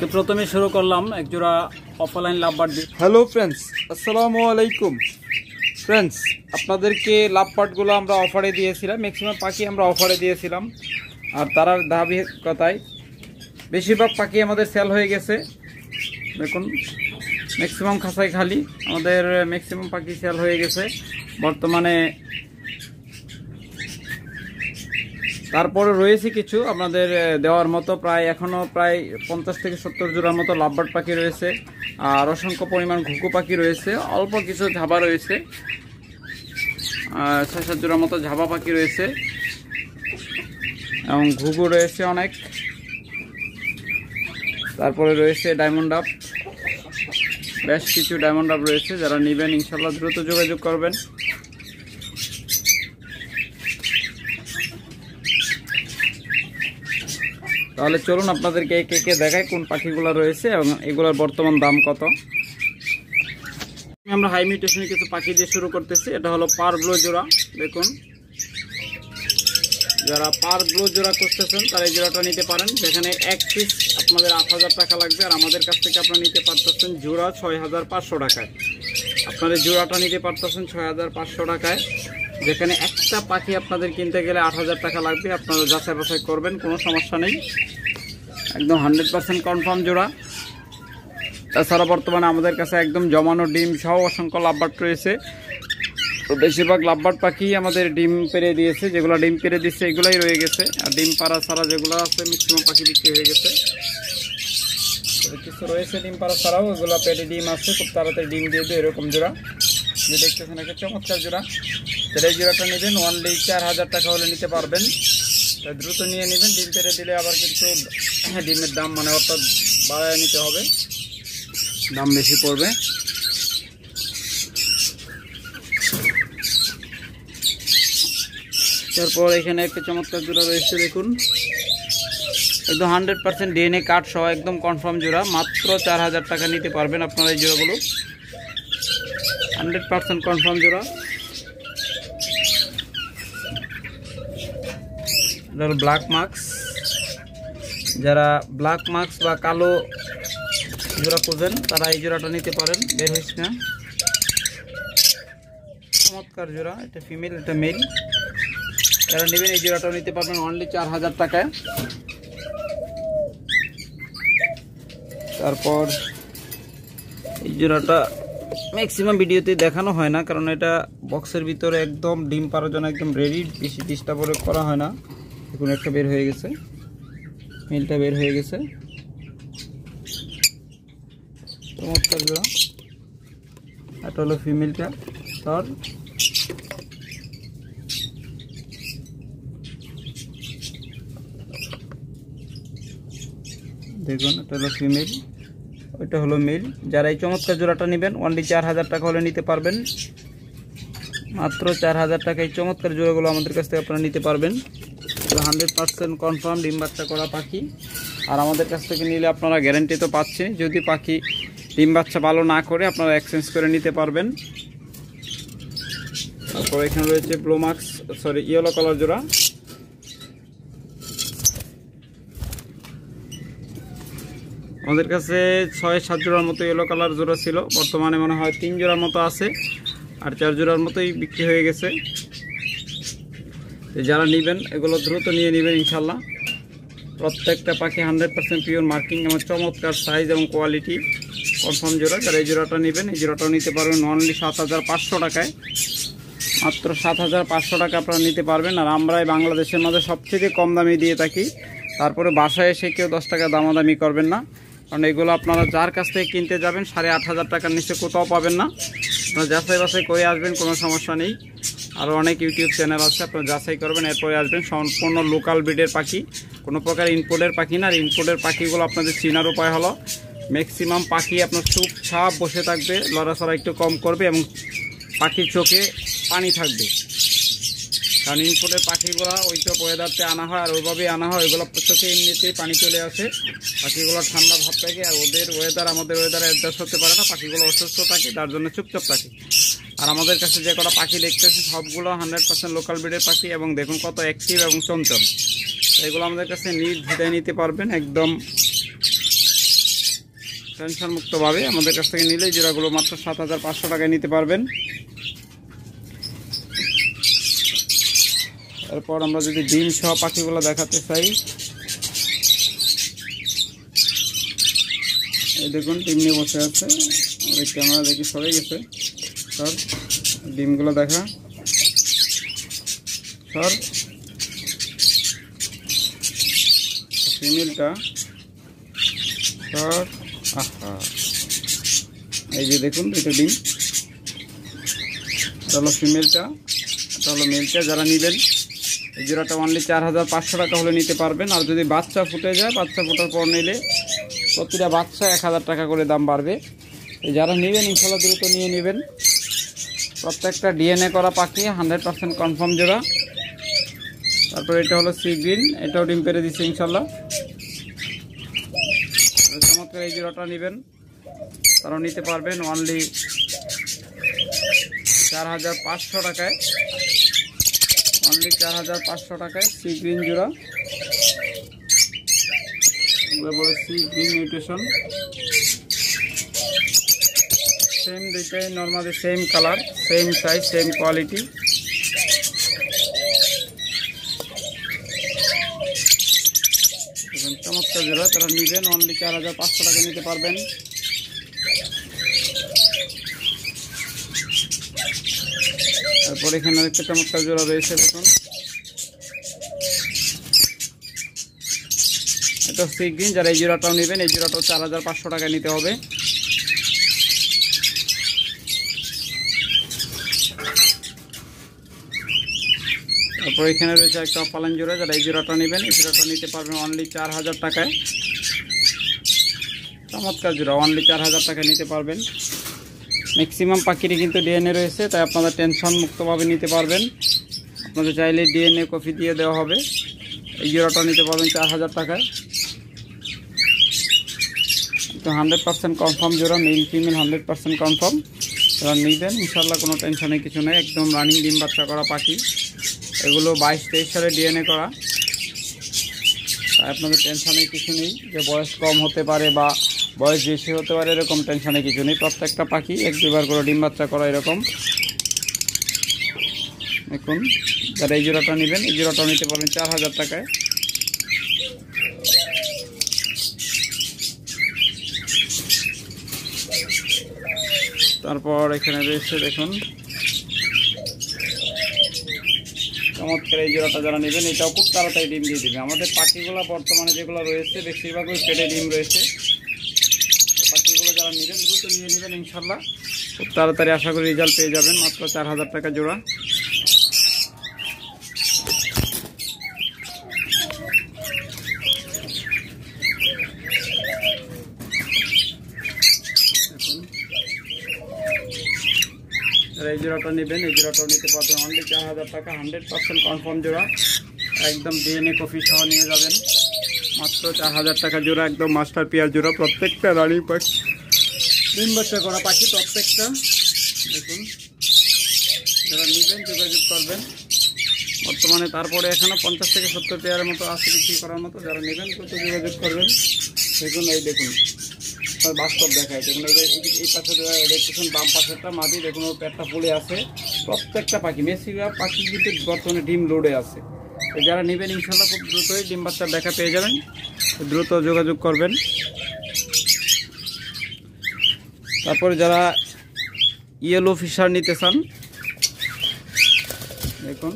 আজকে প্রথমে শুরু করলাম একজোড়া অফলাইন লাভবার দিয়ে হ্যালো ফ্রেন্ডস আসসালামু আলাইকুম। ফ্রেন্ডস আপনাদেরকে লাভ পার্টগুলো আমরা অফারে দিয়েছিলাম। ম্যাক্সিমাম পাখি আমরা অফারে দিয়েছিলাম। আর তারা দাবি কথায় বেশিরভাগ পাখি আমাদের সেল হয়ে গেছে। দেখুন ম্যাক্সিমাম খাসাই খালি। আমাদের ম্যাক্সিমাম পাখি সেল হয়ে গেছে। বর্তমানে তারপরে রয়েছে কিছু আপনাদের দেওয়ার মতো প্রায় এখনও প্রায় পঞ্চাশ থেকে সত্তর জোড়ার মতো লাভবার্ড পাখি রয়েছে, আর অসংখ্য পরিমাণ ঘুঘু পাখি রয়েছে, অল্প কিছু ঝাবা রয়েছে ছয়, সাত জোড়ার মতো ঝাবা পাখি রয়েছে, এবং ঘুঘু রয়েছে অনেক। তারপরে রয়েছে ডায়মন্ড আপ, বেশ কিছু ডায়মন্ড আপ রয়েছে, যারা নেবেন, ইনশাল্লাহ দ্রুত যোগাযোগ করবেন। তাহলে চলুন আপনাদেরকে একে একে দেখাই কোন পাখিগুলো রয়েছে এবং এগুলোর বর্তমান দাম কত? আমরা হাই মিউটেশনে কিছু পাখি দিয়ে শুরু করতেছি। এটা হলো পার ব্লো জোড়া, দেখুন। যারা পার ব্লো জোড়া করতেছেন তারা এই জোড়াটা নিতে পারেন। যেখানে এক পিস আপনাদের আট হাজার টাকা লাগবে, আর আমাদের কাছ থেকে আপনারা নিতে পারতেছেন জোড়া ছয় হাজার পাঁচশো টাকায়। আপনাদের জোড়াটা নিতে পারতেছেন ছয় হাজার পাঁচশো টাকায়। যেখানে একটা পাখি আপনাদের কিনতে গেলে আট হাজার টাকা লাগবে, আপনারা যাচাই বাছাই করবেন, কোনো সমস্যা নেই। একদম হান্ড্রেড পার্সেন্ট কনফার্ম জোড়া। তাছাড়া বর্তমানে আমাদের কাছে একদম জমানো ডিম সহ অসংখ্য লাভবার্ড রয়েছে। তো বেশিরভাগ লাভবার্ড পাখি আমাদের ডিম পেরে দিয়েছে, যেগুলো ডিম পেরে দিচ্ছে এগুলাই রয়ে গেছে। আর ডিম পাড়া ছাড়া যেগুলো আছে ম্যাক্সিমাম পাখি বিক্রি হয়ে গেছে। কিছু রয়েছে ডিম পাড়া ছাড়াও, এগুলো পেটে ডিম আছে, খুব তাড়াতাড়ি ডিম দিয়ে দেবে এরকম জোড়া। যে দেখতেছেন একটা চমৎকার জোড়া। তাহলে জোড়াটা নেবেন ওয়ানলি চার হাজার টাকা হলে নিতে পারবেন। দ্রুত নিয়ে নেবেন, ডিম পেরে দিলে আবার কিন্তু ডিমের দাম মানে অর্থাৎ বাড়ায় নিতে হবে। দাম বেশি পড়বে। তারপর এখানে একটা চমৎকার জোড়া রয়েছে, দেখুন। একদম হান্ড্রেড পার্সেন্ট ডিএনএ কার্ড সহ একদম কনফার্ম জোড়া, মাত্র চার হাজার টাকা নিতে পারবেন আপনারা এই জোড়াগুলো। হান্ড্রেড পার্সেন্ট কনফার্ম জোড়া। এটা ব্ল্যাক মার্কস যারা ব্ল্যাক মার্কস বা কালো জোড়া খুঁজেন, তারা এই জোড়াটা নিতে পারেন। বের হয়েছে না। চমৎকার জোড়া, এটা ফিমেল এটা মেল যারা নেবেন, এই জোড়াটাও নিতে পারবেন অনলি চার হাজার টাকায়। তারপর এই জোড়াটা ম্যাক্সিমাম ভিডিওতে দেখানো হয় না, কারণ এটা বক্সের ভিতরে একদম ডিম পাড়ার জন্য একদম রেডি বেশি ডিস্টার্ব করা হয় না। এখন একটা বের হয়ে গেছে। মিলটা বের হয়ে গেছে। চমৎকার জোড়া এটা হলো ফিমেলটা তার দেখুন, এটা হলো ফিমেল ওইটা হলো মেল যারা এই চমৎকার জোড়াটা নেবেন অনলি চার হাজার টাকা হলে নিতে পারবেন। মাত্র চার হাজার টাকা এই চমৎকার জোড়াগুলো আমাদের কাছ থেকে আপনারা নিতে পারবেন। হান্ড্রেড পার্সেন্ট কনফার্ম ডিম বাচ্চা করা পাখি। আর আমাদের কাছ থেকে নিলে আপনারা গ্যারেন্টি তো পাচ্ছেন যদি পাখি ডিম বাচ্চা ভালো না করে, আপনারা এক্সচেঞ্জ করে নিতে পারবেন। তারপর এখানে রয়েছে ব্লোমাক্স সরি ইয়েলো কালার জোড়া। আমাদের কাছে ছয় সাত জোড়ার মতো ইয়েলো কালার জোড়া ছিল। বর্তমানে মনে হয় তিন জোড়ার মতো আছে। আর চার জোড়ার মতোই বিক্রি হয়ে গেছে। যারা নেবেন, এগুলো দ্রুত নিয়ে নেবেন ইনশাল্লাহ। প্রত্যেকটা পাখি হান্ড্রেড পার্সেন্ট পিওর মার্কিং এবং চমৎকার সাইজ এবং কোয়ালিটি কনফার্ম জোড়া। যারা এই জোড়াটা নেবেন, এই জোড়াটাও নিতে পারবেন অনলি সাত হাজার পাঁচশো টাকায়। মাত্র সাত হাজার পাঁচশো টাকা আপনারা নিতে পারবেন। আর আমরা এই বাংলাদেশের মধ্যে সবথেকে কম দামে দিয়ে থাকি। তারপরে বাসায় এসে কেউ দশ টাকা দামাদামি করবেন না। কারণ এগুলো আপনারা যার কাছ থেকে কিনতে যাবেন, সাড়ে আট হাজার টাকার নিচে কোথাও পাবেন না। আপনারা যাচাই বাছাই করে আসবেন, কোনো সমস্যা নেই। আরও অনেক ইউটিউব চ্যানেল আছে, আপনারা যাচাই করবেন, এরপরে আসবেন সম্পূর্ণ লোকাল ব্রিডের পাখি। কোনো প্রকার ইনপোর্টের পাখি না, আর ইনপোর্টের পাখিগুলো আপনাদের চেনার উপায় হলো ম্যাক্সিমাম পাখি আপনার চুপ ছাপ বসে থাকবে লড়াচড়া একটু কম করবে এবং পাখির চোখে পানি থাকবে। কারণ ইনপুটের পাখিগুলো ওই তো ওয়েদারতে আনা হয়, আর ওইভাবেই আনা হয়, ওইগুলো চোখে এমনিতেই পানি চলে আসে। পাখিগুলো ঠান্ডা ভাব থাকে, আর ওদের ওয়েদার আমাদের ওয়েদার অ্যাডজাস্ট হতে পারে না, পাখিগুলো অসুস্থ থাকে, তার জন্য চুপচাপ থাকে। আর আমাদের কাছে যে কটা পাখি দেখতেছি সবগুলো হান্ড্রেড পার্সেন্ট লোকাল ব্রিডের পাখি এবং দেখুন কত অ্যাক্টিভ এবং চঞ্চল এগুলো আমাদের কাছে ভিটায় নিতে পারবেন একদম টেনশন মুক্তভাবে আমাদের কাছ থেকে নিলে জোড়াগুলো মাত্র সাত হাজার পাঁচশো টাকায় নিতে পারবেন। এরপর আমরা যদি ডিম সহ পাখিগুলো দেখাতে চাই। এই দেখুন, ডিম নিয়ে বসে আছে। আমাদের ক্যামেরা দেখি সরে গেছে। স্যার, ডিমগুলো দেখা স্যার ফিমেলটা স্যার, আহা। এই যে দেখুন দুটো ডিম। এটা হলো ফিমেলটা এটা হলো মেলটা। যারা নেবেন, এই জোড়াটা অনলি চার হাজার পাঁচশো টাকা হলে নিতে পারবেন। আর যদি বাচ্চা ফুটে যায়, বাচ্চা ফোটার পর নিলে প্রতিটা বাচ্চা এক হাজার টাকা করে দাম বাড়বে। যারা নেবেন, ইনশাল্লাহ দ্রুত নিয়ে নেবেন। প্রত্যেকটা ডিএনএ করা পাখি হান্ড্রেড পার্সেন্ট কনফার্ম জোড়া। তারপর এটা হলো সি গ্রিন এটাও ডিম পেরে দিচ্ছে ইনশাল্লাহ। চমৎকার এই জোড়াটা নেবেন। তারা নিতে পারবেন অনলি চার হাজার পাঁচশো টাকায়। অনলি চার হাজার পাঁচশো টাকায় সি গ্রিন জোড়া। সি গ্রিন নিউট্রিশন সেম দুইটাই normally same colour same size same quality চমৎকার জোড়া, তারা নেবেন অনলি চার হাজার পাঁচশো টাকা নিতে পারবেন। তারপর এখানে একটা চমৎকার জোড়া রয়েছে, দেখুন। এটা সি গ্রিন যারা এই জোড়াটাও নেবেন, এই জোড়াটাও চার হাজার পাঁচশো টাকা নিতে হবে। তারপর এখানে রয়েছে একটা পালান জোড়া যারা এই জোড়াটা নেবেন। এই জোড়াটা নিতে পারবেন অনলি চার হাজার টাকায়। চমৎকার জোড়া অনলি চার হাজার টাকায় নিতে পারবেন। ম্যাক্সিমাম পাখিরই কিন্তু ডিএনএ রয়েছে, তাই আপনারা টেনশন মুক্তভাবে নিতে পারবেন। আপনাদের চাইলে ডিএনএ কপি দিয়ে দেওয়া হবে। এই জোড়াটা নিতে পারবেন চার হাজার টাকায়। তো হান্ড্রেড পার্সেন্ট কনফার্ম জোড়া male female hundred percent confirm এবার নিবেন, ইনশাল্লাহ কোনো টেনশনের কিছু নেই, একদম রানিং ডিম বাচ্চা করা পাখি। এগুলো বাইশ তেইশ সালে ডিএনএ করা। তাই আপনাদের টেনশনের কিছু নেই, যে বয়স কম হতে পারে বা বয়স বেশি হতে পারে এরকম টেনশনে কিছু নেই। প্রত্যেকটা পাখি এক দুবার করে ডিম বাচ্চা করা এরকম। দেখুন, যারা এই জোড়াটা নেবেন, এই জোড়াটা নিতে পারবেন চার হাজার টাকায়। তারপর এখানে রয়েছে, দেখুন চমৎকার এই জোড়াটা যারা নেবেন, এটাও খুব তাড়াতাড়ি ডিম দিয়ে দেবে। আমাদের পাখিগুলো বর্তমানে যেগুলো রয়েছে বেশিরভাগই পেটে ডিম রয়েছে। পাখিগুলো যারা নেবেন, দ্রুত নিয়ে নেবেন ইনশাল্লাহ। খুব তাড়াতাড়ি আশা করি রেজাল্ট পেয়ে যাবেন, মাত্র চার হাজার টাকা জোড়া। এই জোড়াটা নেবেন, এই জোড়াটাও নিতে পারবেন। অনলি চার হাজার টাকা হান্ড্রেড পার্সেন্ট কনফার্ম জোড়া। একদম ডিএনএ কফি সহ নিয়ে যাবেন। মাত্র চার হাজার টাকা জোড়া, একদম মাস্টার পেয়ার জোড়া। প্রত্যেকটা রানি পাখি। তিন বাচ্চা করা পাখি প্রত্যেকটা। দেখুন। যারা নেবেন, যোগাযোগ করবেন। বর্তমানে তারপরে এখানে পঞ্চাশ থেকে সত্তর পেয়ারের মতো আছে বিক্রি করার মতো। যারা নেবেন তত যোগাযোগ করবেন। দেখুন, এই দেখুন। বাস্তব দেখায়। দেখুন, এই পাশে দেখতেছেন, বাম পাশেরটা মাটি, দেখুন, ওর পেটটা ফুলে আছে। প্রত্যেকটা পাখি বেশিরভাগ পাখি কিন্তু বর্তমানে ডিম লোডে আছে। যারা নেবেন ইনশাল্লাহ খুব দ্রুতই ডিম বাচ্চার দেখা পেয়ে যাবেন। দ্রুত যোগাযোগ করবেন। তারপরে যারা ইয়েলো ফিশার নিতে চান, দেখুন।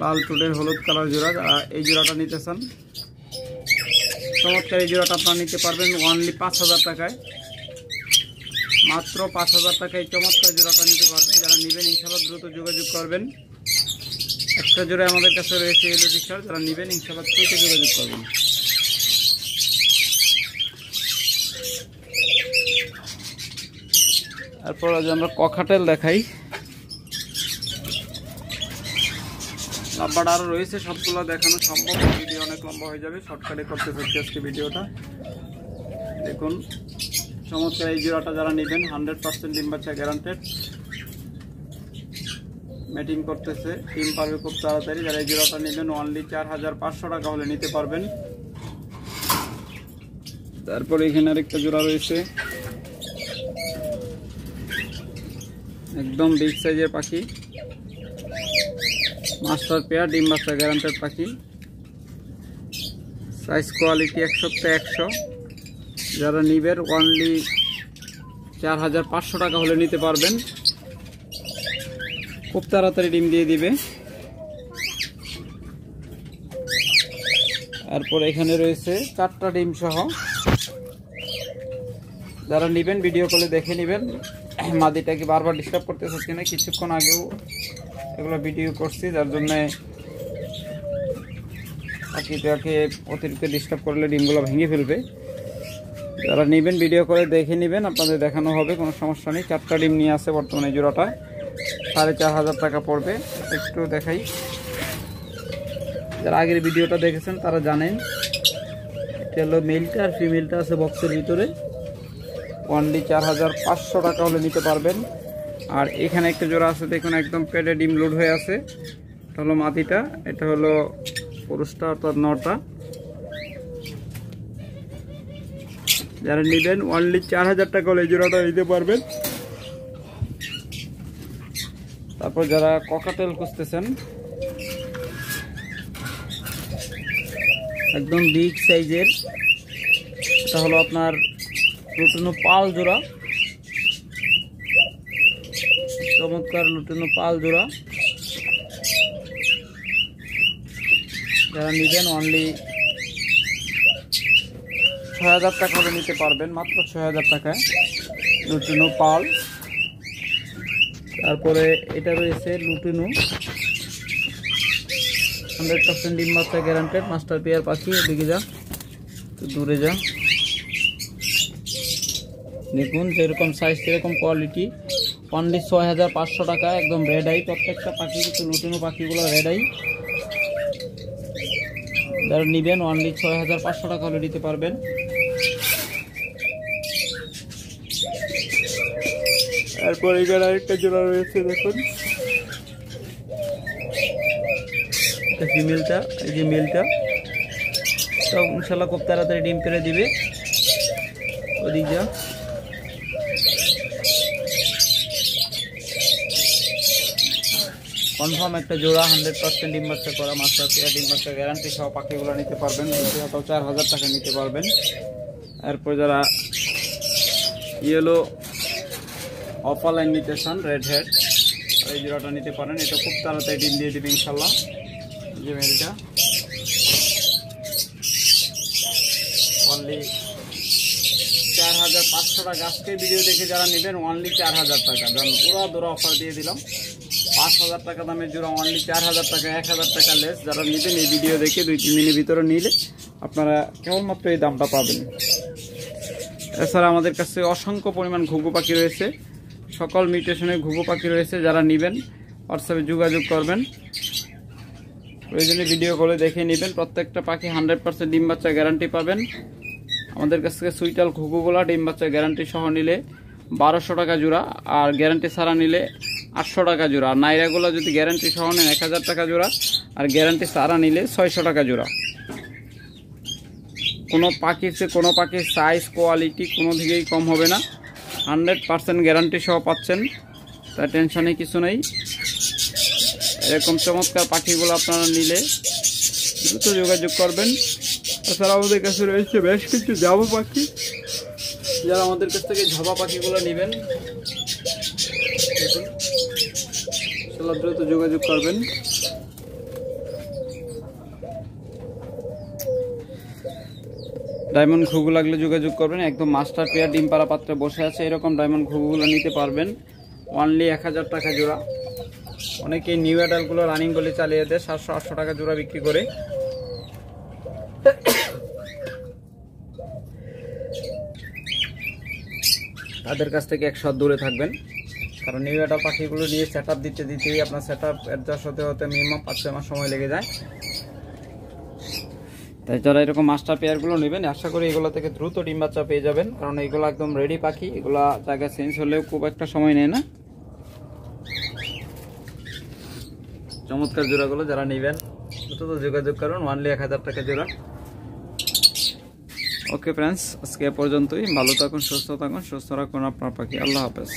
লাল টুটের হলুদ কালার জোড়া এই জোড়াটা নিতে চান চমৎকার এই জোড়াটা আপনারা নিতে পারবেন অনলি পাঁচ হাজার টাকায়। মাত্র পাঁচ হাজার টাকায় চমৎকার জোড়াটা নিতে পারবেন। যারা নেবেন ইনশাল্লাহ দ্রুত যোগাযোগ করবেন। একটা জোড়া আমাদের কাছে রয়েছে এলো ফিশার যারা নেবেন ইনশাল্লাহ দ্রুত যোগাযোগ করবেন। তারপর আমরা কখাটেল দেখাই। লাম্বাটা আরও রয়েছে, সবগুলো দেখানো সম্ভব। ভিডিও অনেক লম্বা হয়ে যাবে শর্টকাটে করতে হচ্ছে আজকে ভিডিওটা। দেখুন, চমৎকার এই জিরাটা যারা নেবেন হান্ড্রেড পার্সেন্ট ডিম বাচ্চা গ্যারান্টেড মেটিং করতেছে, ডিম পারবে খুব তাড়াতাড়ি। যারা এই জিরাটা নেবেন অনলি চার হাজার পাঁচশো টাকা হলে নিতে পারবেন। তারপরে এখানে আরেকটা জোড়া রয়েছে। একদম বিগ সাইজের পাখি। মাস্টার পেয়ার ডিম বাচ্চা গ্যারান্টেড পাখি সাইজ কোয়ালিটি একশোতে একশো। যারা নিবেন অনলি চার হাজার পাঁচশো টাকা হলে নিতে পারবেন। খুব তাড়াতাড়ি ডিম দিয়ে দিবে। তারপর এখানে রয়েছে চারটা ডিম সহ। যারা নেবেন ভিডিও কলে দেখে নেবেন। মাদিটাকে বারবার ডিস্টার্ব করতে চাচ্ছি না কিছুক্ষণ আগেও এগুলো ভিডিও করছি, যার জন্য পাখিটাকে অতিরিক্ত ডিস্টার্ব করলে ডিমগুলো ভেঙে ফেলবে। যারা নেবেন ভিডিও করে দেখে নেবেন, আপনাদের দেখানো হবে, কোনো সমস্যা নেই। চারটা ডিম নিয়ে আসে বর্তমানে জোড়াটা। সাড়ে চার হাজার টাকা পড়বে। একটু দেখাই। যারা আগের ভিডিওটা দেখেছেন, তারা জানেন, এটা হলো মেলটা আর ফিমেলটা আছে বক্সের ভিতরে। অনলি চার হাজার পাঁচশো টাকা হলে নিতে পারবেন। আর এখানে একটা জোড়া আছে, দেখুন একদম পেটে ডিম লোড হয়ে আছে। এটা হলো মাটিটা, এটা হলো পুরুষটা, অর্থাৎ নটা। যারা নেবেন অনলি চার হাজার টাকা হলে জোড়াটা নিতে পারবেন। তারপর যারা ককাটেল খুঁজতেছেন, একদম বিগ সাইজের এটা হলো আপনার লুটুনো পাল জোড়া। চমৎকার লুটুনো পাল জোড়া। যারা নিবেন অনলি ছয় হাজার টাকা নিতে পারবেন, মাত্র ছয় হাজার টাকায় লুটুনো পাল। তারপরে এটা রয়েছে লুটুনো। হান্ড্রেড পার্সেন্ট ডিম বাচ্চা গ্যারান্টেড মাস্টার পেয়ার পাখি, এদিকে যা দূরে যা। দেখুন যেরকম সাইজ সেরকম কোয়ালিটি অনলি ছয় হাজার পাঁচশো টাকা একদম রেড আই প্রত্যেকটা পাখি কিন্তু লুটিনো পাখিগুলো রেড আই যারা নিবেন অনলি ছয় হাজার পাঁচশো টাকা হলে নিতে পারবেন। এরপর এখানে আরেকটা জোড়া রয়েছে দেখুন। ফিমেলটা এই যে মেলটা তো ইনশাল্লাহ খুব তাড়াতাড়ি ডিম পেরে দিবে। ওদিক যা। কনফার্ম একটা জোড়া হান্ড্রেড পার্সেন্ট ডিম বাচ্চা করা মাস্টার পেয়ার ডিম বাচ্চা গ্যারান্টি সহ পাখিগুলো নিতে পারবেন। হয়তো চার হাজার টাকা নিতে পারবেন। এরপর যারা ইয়েলো অফালাইন নিতে চান রেড হেড এই জোড়াটা নিতে পারেন। এটা খুব তাড়াতাড়ি ডিম দিয়ে দেবে ইনশাল্লাহ। যে মেলটা অনলি টাকা আজকে ভিডিও দেখে যারা নেবেন অনলি চার হাজার টাকা। কারণ পুরো দোরা অফার দিয়ে দিলাম। পাঁচ হাজার টাকা দামের জোড়া অনলি চার হাজার টাকা এক হাজার টাকা লেস যারা নেবেন, এই ভিডিও দেখে দুই, তিন দিনের ভিতরে নিলে আপনারা কেবলমাত্র এই দামটা পাবেন। এছাড়া আমাদের কাছে অসংখ্য পরিমাণ ঘুঘু পাখি রয়েছে। সকল মিউটেশনের ঘুঘু পাখি রয়েছে, যারা নেবেন হোয়াটসঅ্যাপে যোগাযোগ করবেন। প্রয়োজনে ভিডিও করে দেখে নেবেন। প্রত্যেকটা পাখি হান্ড্রেড পার্সেন্ট ডিম বাচ্চা গ্যারান্টি পাবেন। আমাদের কাছ থেকে সুইটাল ঘুঘুগুলা, ডিম বাচ্চা গ্যারান্টি সহ নিলে বারোশো টাকা জোড়া, আর গ্যারান্টি ছাড়া নিলে আটশো টাকা জোড়া। আর নাইরাগুলো যদি গ্যারান্টি সহ নেন এক হাজার টাকা জোড়া, আর গ্যারান্টি ছাড়া নিলে ছয়শো টাকা জোড়া। কোনো পাখির চেয়ে, কোনো পাখির সাইজ কোয়ালিটি কোনো দিকেই কম হবে না। হান্ড্রেড পার্সেন্ট গ্যারান্টি সহ পাচ্ছেন, তাই টেনশনে কিছু নেই। এরকম চমৎকার পাখিগুলো আপনারা নিলে দ্রুত যোগাযোগ করবেন। তাছাড়া আমাদের কাছে রয়েছে বেশ কিছু জাবা পাখি। যারা আমাদের কাছ থেকে ঝাবা পাখিগুলো নেবেন। দ্রুত যোগাযোগ করবেন। ডায়মন্ড ঘুঘু লাগলে যোগাযোগ করবেন। একদম মাস্টার পেয়ার ডিম পাড়া পাত্রে বসে আছে। এরকম ডায়মন্ড ঘুঘুগুলো নিতে পারবেন। অনলি এক হাজার টাকা জোড়া। অনেকে নিউ অ্যাডালগুলো রানিং বলে চালিয়ে দেয়। সাতশো আটশো টাকা জোড়া বিক্রি করে। তাদের কাছ থেকে একশো দূরে থাকবেন। কারণ নিউ পাখিগুলো নিয়ে সেট দিতে দিতেই আপনার সেট আপ অ্যাডজাস্ট হতে হতে মিনিমাম পাঁচ, ছয় মাস সময় লেগে যায়। তাই যারা এরকম মাস্টার পেয়ারগুলো নেবেন, আশা করি এগুলো থেকে দ্রুত ডিম বাচ্চা পেয়ে যাবেন। কারণ এগুলো একদম রেডি পাখি, এগুলো জায়গা চেঞ্জ হলেও খুব একটা সময় নেয় না। চমৎকার জোড়াগুলো যারা নেবেন, দ্রুত যোগাযোগ করুন। ওয়ানলি এক হাজার টাকা জোড়া। ওকে ফ্রেন্ডস আজকে পর্যন্তই। ভালো থাকুন সুস্থ থাকুন সুস্থ রাখুন আপনার পাখি। আল্লাহ হাফেজ।